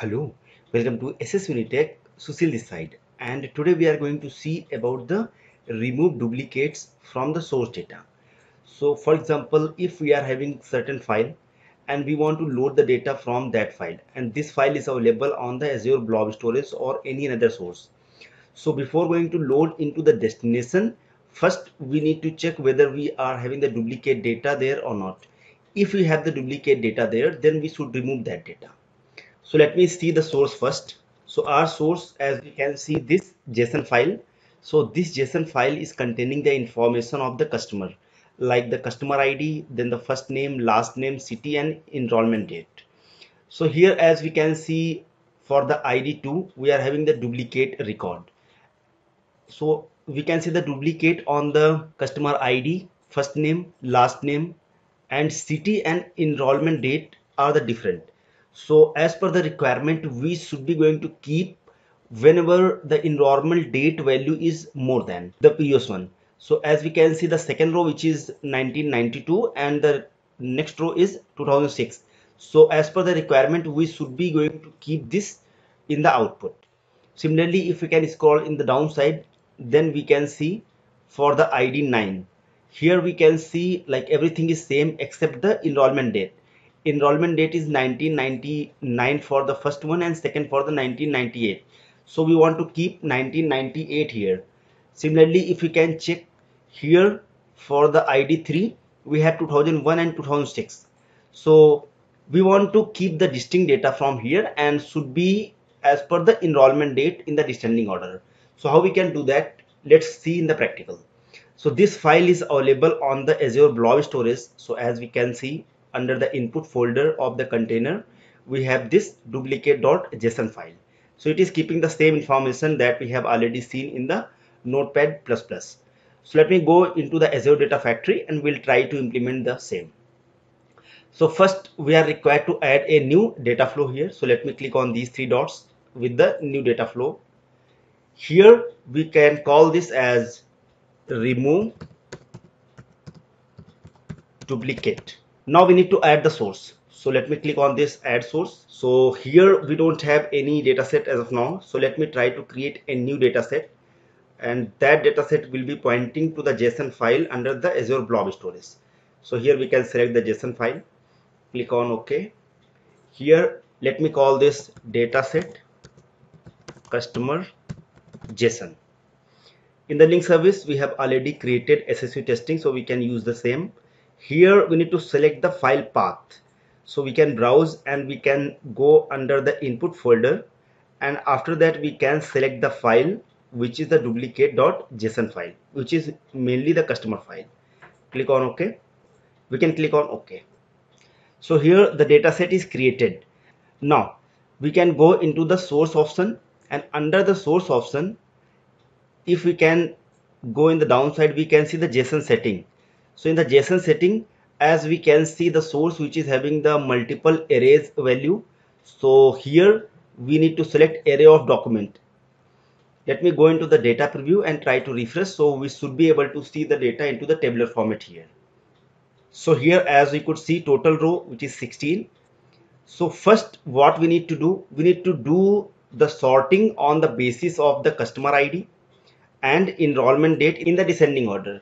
Hello, welcome to SS Unitech, Susil this side and today we are going to see about the remove duplicates from the source data. So for example, if we are having certain file and we want to load the data from that file and this file is available on the Azure Blob Storage or any another source. So before going to load into the destination, first we need to check whether we are having the duplicate data there or not. If we have the duplicate data there, then we should remove that data so let me see the source first. So our source as we can see this json file. So this json file is containing the information of the customer like the customer id then the first name last name city and enrollment date. So here as we can see for the id2 we are having the duplicate record. So we can see the duplicate on the customer id first name last name and city and enrollment date are the different so as per the requirement, we should be going to keep whenever the enrollment date value is more than the previous one. So as we can see the second row which is 1992 and the next row is 2006. So as per the requirement, we should be going to keep this in the output. Similarly, if we can scroll in the downside, then we can see for the ID 9. Here we can see like everything is same except the enrollment date enrollment date is 1999 for the first one and second for the 1998 so we want to keep 1998 here. Similarly if we can check here for the id3 we have 2001 and 2006 so we want to keep the distinct data from here and should be as per the enrollment date in the descending order. So how we can do that? Let's see in the practical. So this file is available on the azure blob storage. So as we can see under the input folder of the container we have this duplicate.json file. So it is keeping the same information that we have already seen in the notepad so let me go into the azure data factory and we'll try to implement the same. So first we are required to add a new data flow here. So let me click on these three dots with the new data flow. Here we can call this as remove duplicate now we need to add the source. So let me click on this add source. So here we don't have any data set as of now. So let me try to create a new data set. And that data set will be pointing to the json file under the azure blob storage. So here we can select the json file. Click on ok. Here let me call this data set customer json. In the link service we have already created ssu testing so we can use the same here we need to select the file path. So we can browse and we can go under the input folder. And after that we can select the file which is the duplicate.json file which is mainly the customer file. Click on ok. We can click on ok. So here the dataset is created. Now we can go into the source option. And under the source option if we can go in the downside we can see the json setting so in the json setting as we can see the source which is having the multiple arrays value so here we need to select array of document. Let me go into the data preview and try to refresh so we should be able to see the data into the tabular format here. So here as we could see total row which is 16 so first what we need to do we need to do the sorting on the basis of the customer id and enrollment date in the descending order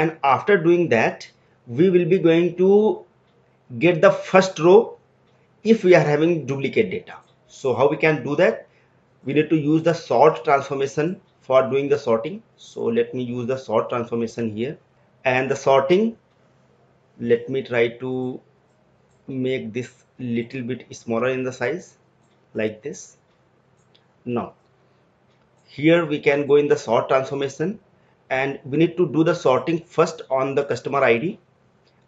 and after doing that we will be going to get the first row if we are having duplicate data. So how we can do that? We need to use the sort transformation for doing the sorting. So let me use the sort transformation here. And the sorting let me try to make this little bit smaller in the size like this. Now here we can go in the sort transformation and we need to do the sorting first on the customer ID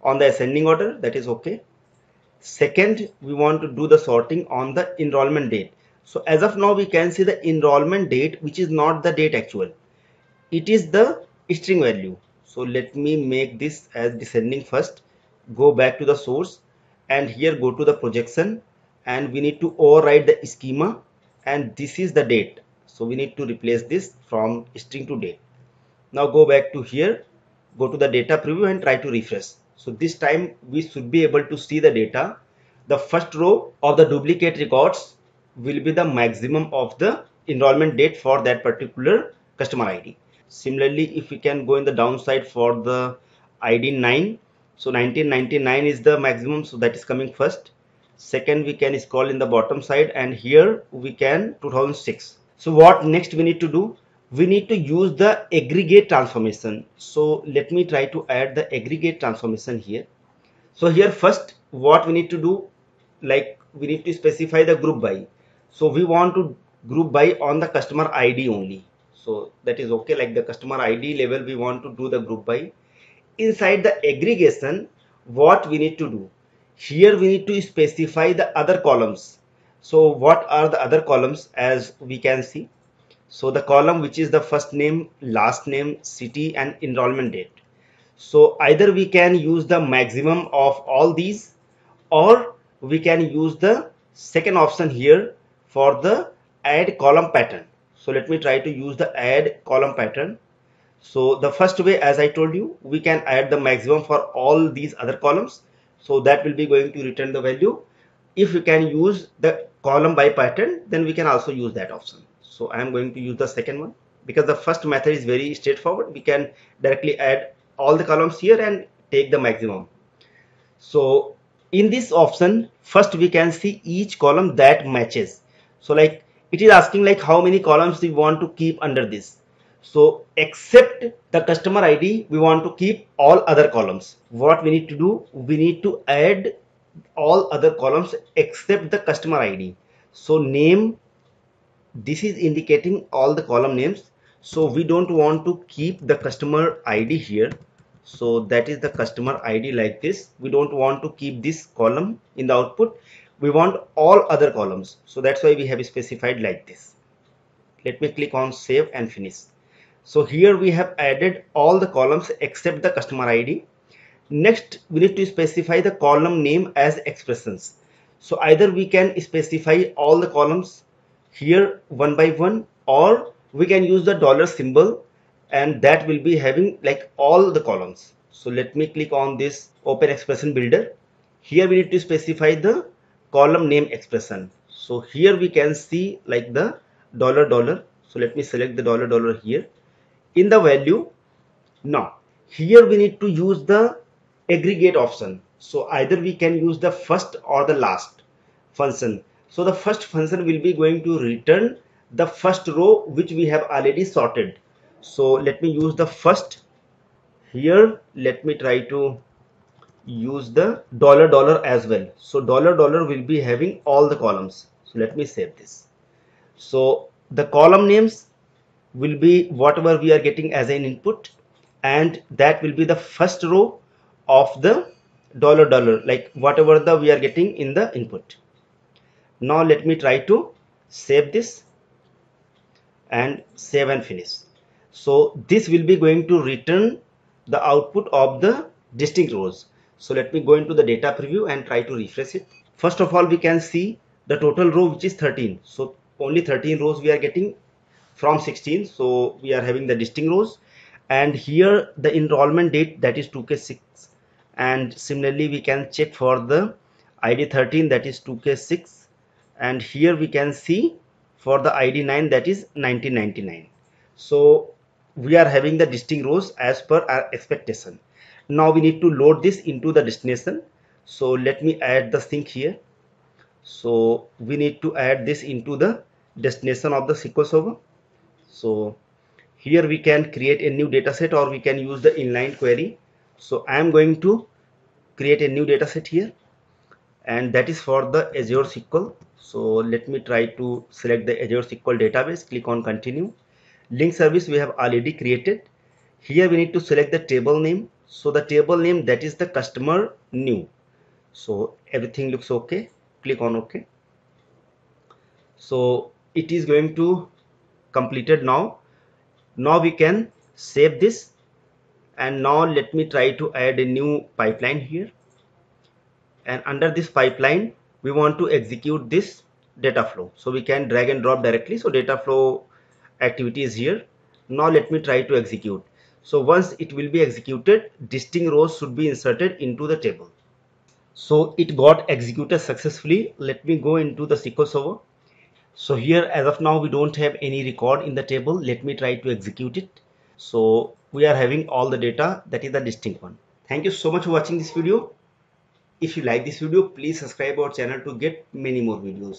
on the ascending order that is okay. Second we want to do the sorting on the enrollment date. So as of now we can see the enrollment date which is not the date actual. It is the string value. So let me make this as descending first. Go back to the source and here go to the projection. And we need to override the schema. And this is the date. So we need to replace this from string to date now go back to here go to the data preview and try to refresh so this time we should be able to see the data the first row of the duplicate records will be the maximum of the enrollment date for that particular customer ID. Similarly, if we can go in the downside for the ID 9, so 1999 is the maximum, so that is coming first. Second, we can scroll in the bottom side and here we can 2006. So what next we need to do? We need to use the aggregate transformation. So let me try to add the aggregate transformation here. So here first what we need to do like we need to specify the group by. So we want to group by on the customer ID only. So that is okay like the customer ID level we want to do the group by. Inside the aggregation what we need to do? Here we need to specify the other columns. So what are the other columns as we can see? So the column which is the first name, last name, city and enrollment date. So either we can use the maximum of all these or we can use the second option here for the add column pattern. So let me try to use the add column pattern. So the first way as i told you we can add the maximum for all these other columns. So that will be going to return the value. If we can use the column by pattern then we can also use that option so i am going to use the second one. Because the first method is very straightforward. We can directly add all the columns here and take the maximum. So in this option first we can see each column that matches. So like it is asking like how many columns we want to keep under this. So except the customer id we want to keep all other columns. What we need to do? We need to add all other columns except the customer id so name this is indicating all the column names. So we don't want to keep the customer id here. So that is the customer id like this. We don't want to keep this column in the output. We want all other columns. So that's why we have specified like this. Let me click on save and finish. So here we have added all the columns except the customer id next we need to specify the column name as expressions. So either we can specify all the columns here one by one or we can use the dollar symbol and that will be having like all the columns. So let me click on this open expression builder. Here we need to specify the column name expression. So here we can see like the dollar dollar. So let me select the dollar dollar here. In the value now here we need to use the aggregate option. So either we can use the first or the last function so the first function will be going to return the first row which we have already sorted. So let me use the first. Here let me try to use the dollar dollar as well. So dollar dollar will be having all the columns. So let me save this. So the column names will be whatever we are getting as an input and that will be the first row of the dollar dollar like whatever the we are getting in the input now let me try to save this and save and finish. So this will be going to return the output of the distinct rows. So let me go into the data preview and try to refresh it. First of all we can see the total row which is 13 so only 13 rows we are getting from 16 so we are having the distinct rows. And here the enrollment date that is 2k6 and similarly we can check for the id 13 that is 2k6 and here we can see for the id 9 that is 1999 so we are having the distinct rows as per our expectation. Now we need to load this into the destination. So let me add the sink here. So we need to add this into the destination of the SQL server. So here we can create a new data set or we can use the inline query. So I am going to create a new data set here and that is for the Azure SQL so let me try to select the Azure SQL database. Click on continue. Link service we have already created. Here we need to select the table name. So the table name that is the customer new. So everything looks okay. Click on ok so it is going to completed now. Now we can save this. And now let me try to add a new pipeline here and under this pipeline we want to execute this data flow. So we can drag and drop directly. So data flow activity is here. Now let me try to execute. So once it will be executed distinct rows should be inserted into the table. So it got executed successfully. Let me go into the SQL server. So here as of now we don't have any record in the table. Let me try to execute it. So we are having all the data. That is the distinct one. Thank you so much for watching this video. If you like this video, please subscribe our channel to get many more videos.